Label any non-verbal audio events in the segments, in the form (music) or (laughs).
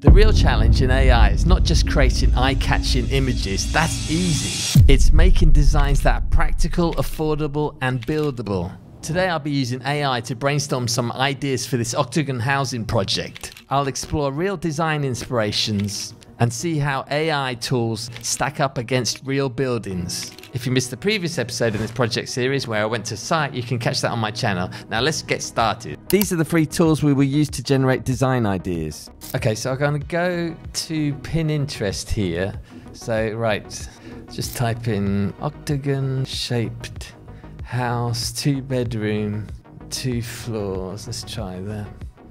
The real challenge in AI is not just creating eye-catching images, that's easy. It's making designs that are practical, affordable and buildable. Today I'll be using AI to brainstorm some ideas for this Octagon housing project. I'll explore real design inspirations and see how AI tools stack up against real buildings. If you missed the previous episode in this project series where I went to site, you can catch that on my channel. Now let's get started. These are the three tools we will use to generate design ideas. Okay, so I'm going to go to Pinterest here. So, right, just type in octagon shaped house, two bedroom, two floors. Let's try that.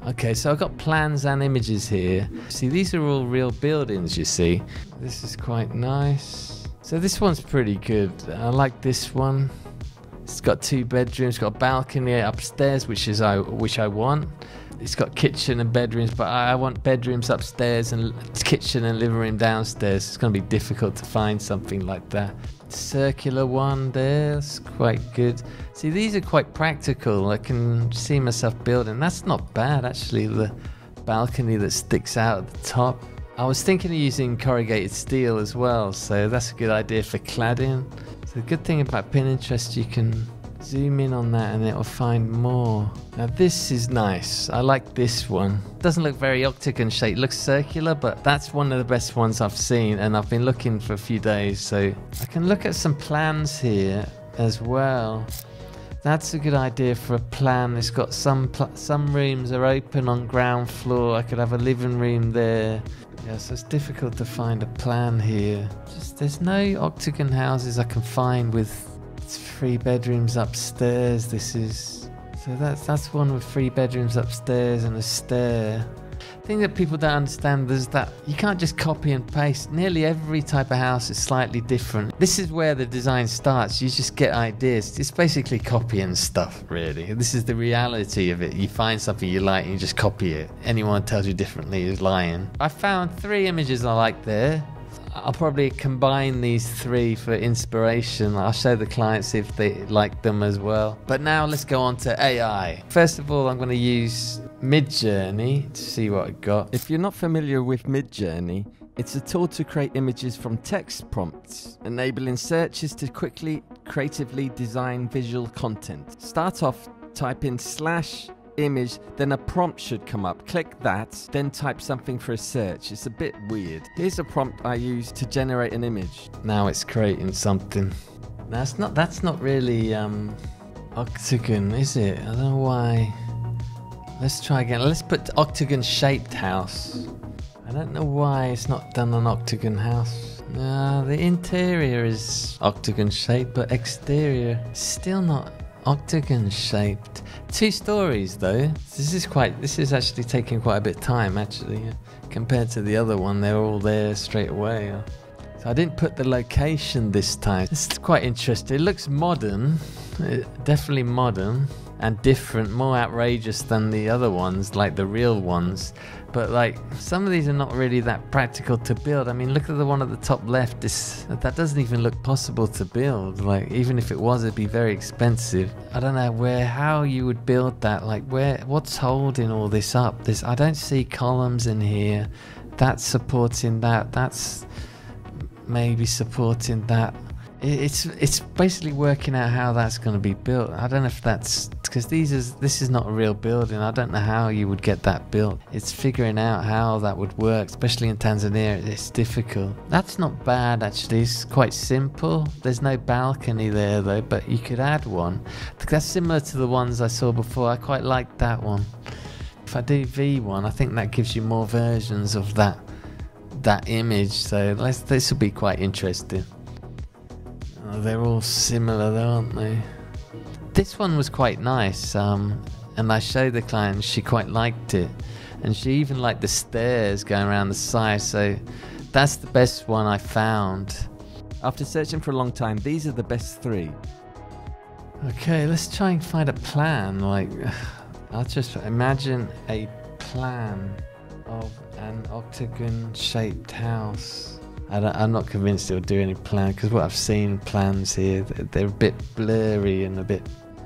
Okay, so I've got plans and images here. See, these are all real buildings, you see. This is quite nice. So this one's pretty good. I like this one. It's got two bedrooms, got a balcony upstairs, which is I which I want. It's got kitchen and bedrooms, but I, want bedrooms upstairs and kitchen and living room downstairs. It's going to be difficult to find something like that. Circular one there's quite good. See, these are quite practical. I can see myself building. That's not bad actually. The balcony that sticks out at the top. I was thinking of using corrugated steel as well, so that's a good idea for cladding. So the good thing about Pinterest, you can zoom in on that and it will find more. Now this is nice. I like this one. Doesn't look very octagon shaped, looks circular, but that's one of the best ones I've seen and I've been looking for a few days. So I can look at some plans here as well. That's a good idea for a plan. It's got some some rooms are open on ground floor. I could have a living room there. Yeah, so it's difficult to find a plan here. Just there's no octagon houses I can find with three bedrooms upstairs. This is so that's that's one with three bedrooms upstairs and a stair thing that people don't understand is that you can't just copy and paste. Nearly every type of house is slightly different. This is where the design starts. You just get ideas. It's basically copying stuff, really. This is the reality of it. You find something you like and you just copy it. Anyone tells you differently is lying. I found three images I like there. I'll probably combine these three for inspiration. I'll show the clients if they like them as well. But now let's go on to AI. First of all, I'm going to use Midjourney to see what I got. If you're not familiar with Midjourney, it's a tool to create images from text prompts, enabling searchers to quickly, creatively design visual content. Start off, type in slash image, then a prompt should come up. Click that, then type something for a search. It's a bit weird. Here's a prompt I use to generate an image. Now it's creating something. That's not that's not really um octagon, is it? I don't know why. Let's try again. Let's put octagon shaped house. I don't know why it's not done an octagon house. No, the interior is octagon shaped, but exterior still not octagon shaped. Two stories though. This is quite. This is actually taking quite a bit of time actually, uh, compared to the other one. They're all there straight away. Uh, so I didn't put the location this time. This is quite interesting. It looks modern, definitely modern and different, more outrageous than the other ones, like the real ones. But like some of these are not really that practical to build. I mean, look at the one at the top left. This that doesn't even look possible to build. Like even if it was, it'd be very expensive. I don't know where how you would build that. Like where what's holding all this up? This I don't see columns in here. That's supporting that. That's maybe supporting that it's it's basically working out how that's going to be built. I don't know if that's because these is this is not a real building. I don't know how you would get that built. It's figuring out how that would work, especially in Tanzania. It's difficult. That's not bad actually. It's quite simple. There's no balcony there though, but you could add one. That's similar to the ones I saw before. I quite like that one. If I do V1, I think that gives you more versions of that that image. So this will be quite interesting. Oh, they're all similar, though, aren't they? This one was quite nice, um, and I showed the client, she quite liked it. And she even liked the stairs going around the side, so that's the best one I found. After searching for a long time, these are the best three. Okay, let's try and find a plan. Like, (sighs) I'll just imagine a plan of an octagon shaped house. I am not convinced it'll do any plan because what I've seen plans here, they're a bit blurry and a bit.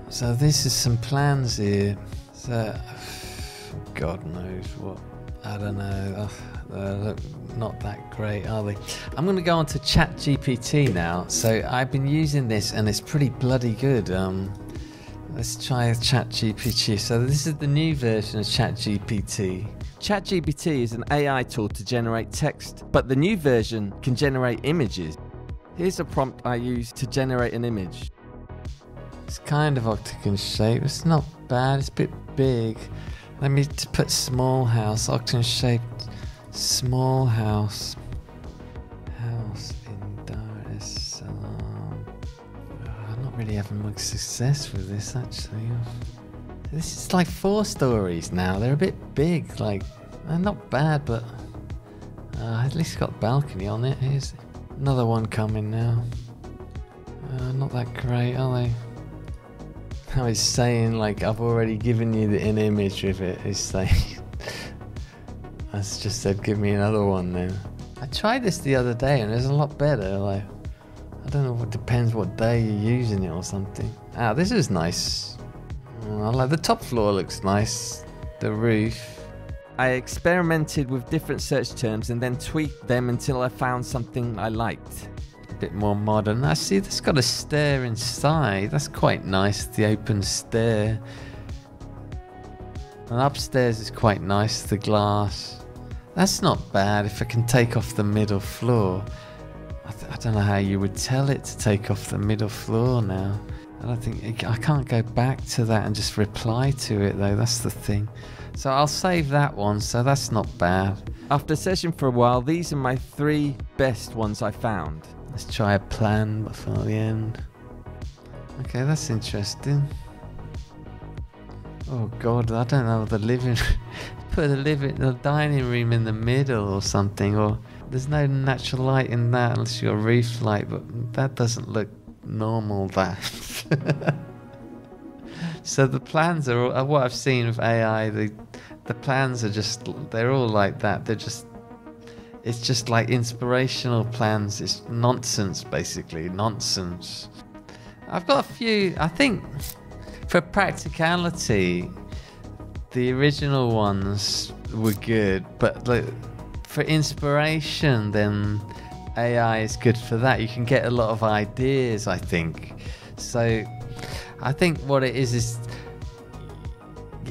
So this is some plans here. So God knows what. I don't know. uh, look not that great, are they? I'm going to go on to ChatGPT now. So I've been using this and it's pretty bloody good. Um, let's try ChatGPT. So this is the new version of ChatGPT. ChatGPT is an AI tool to generate text, but the new version can generate images. Here's a prompt I use to generate an image. It's kind of octagon shape. It's not bad. It's a bit big. Let me put small house, octagon shaped, small house, house in Dar es Salaam. I'm not really having much success with this actually. This is like four stories now. They're a bit big. Like, not bad, but uh, at least got balcony on it. Here's another one coming now. Uh, not that great, are they? I was saying like I've already given you the in image with it. It's like (laughs) I just said give me another one then. I tried this the other day and it's a lot better. Like I don't know. It depends what day you're using it or something. Ah, this is nice. I like the top floor looks nice. The roof. I experimented with different search terms and then tweaked them until I found something I liked bit more modern. I see it's got a stair inside. That's quite nice, the open stair. And upstairs is quite nice, the glass. That's not bad if I can take off the middle floor. I, I don't know how you would tell it to take off the middle floor now. I don't think I can't go back to that and just reply to it though. That's the thing. So I'll save that one. So that's not bad. After searching for a while, these are my three best ones I found. Let's try a plan before the end. Okay, that's interesting. Oh god, I don't know the living. (laughs) Put the living, the dining room in the middle or something, or there's no natural light in that unless you're a roof light, but that doesn't look normal. That. (laughs) so the plans are all, uh, what I've seen with AI. The the plans are just they're all like that. They're just it's just like inspirational plans. It's nonsense, basically. Nonsense. I've got a few, I think, for practicality, the original ones were good, but like, for inspiration, then AI is good for that. You can get a lot of ideas, I think. So I think what it is is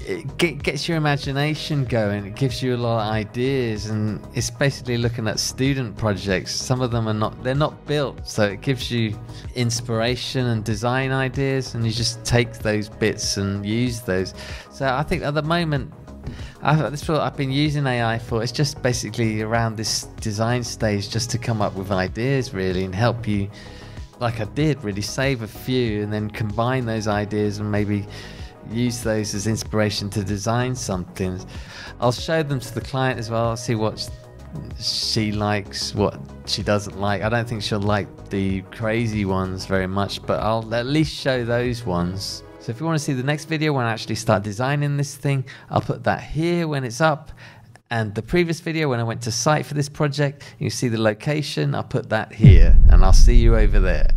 it gets your imagination going. It gives you a lot of ideas, and it's basically looking at student projects. Some of them are not they're not built, so it gives you inspiration and design ideas, and you just take those bits and use those. So I think at the moment. I, that's what I've been using AI for. It's just basically around this design stage, just to come up with ideas, really, and help you, like I did, really save a few, and then combine those ideas and maybe use those as inspiration to design something. I'll show them to the client as well, see what she likes, what she doesn't like. I don't think she'll like the crazy ones very much, but I'll at least show those ones. So if you want to see the next video when I actually start designing this thing, I'll put that here when it's up. And the previous video when I went to site for this project, you see the location, I'll put that here and I'll see you over there.